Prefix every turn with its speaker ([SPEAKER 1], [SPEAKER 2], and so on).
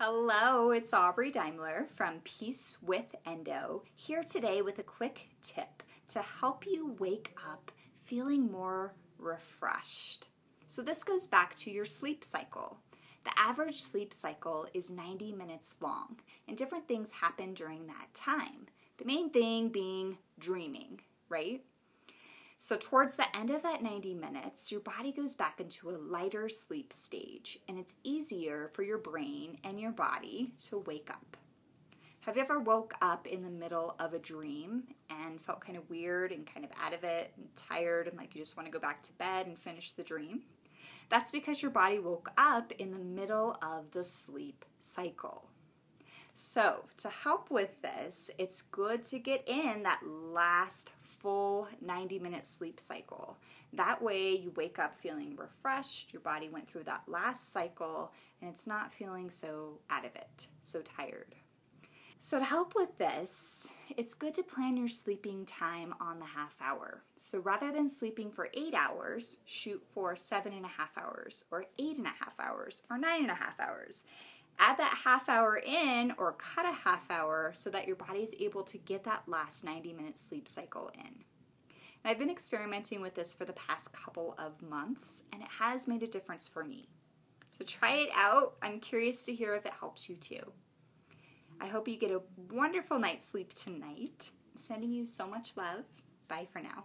[SPEAKER 1] Hello, it's Aubree Deimler from Peace with Endo, here today with a quick tip to help you wake up feeling more refreshed. So, this goes back to your sleep cycle. The average sleep cycle is 90 minutes long, and different things happen during that time. The main thing being dreaming, right? So, towards the end of that 90 minutes, your body goes back into a lighter sleep stage, and it's easier for your brain and your body to wake up. Have you ever woke up in the middle of a dream and felt kind of weird and kind of out of it and tired and like you just want to go back to bed and finish the dream? That's because your body woke up in the middle of the sleep cycle. So, to help with this, it's good to get in that last full 90 minute sleep cycle. That way, you wake up feeling refreshed, your body went through that last cycle, and it's not feeling so out of it, so tired. So, to help with this, it's good to plan your sleeping time on the half hour. So, rather than sleeping for eight hours, shoot for seven and a half hours, or eight and a half hours, or nine and a half hours add that half hour in or cut a half hour so that your body is able to get that last 90 minute sleep cycle in. And I've been experimenting with this for the past couple of months and it has made a difference for me. So try it out. I'm curious to hear if it helps you too. I hope you get a wonderful night's sleep tonight. I'm sending you so much love. Bye for now.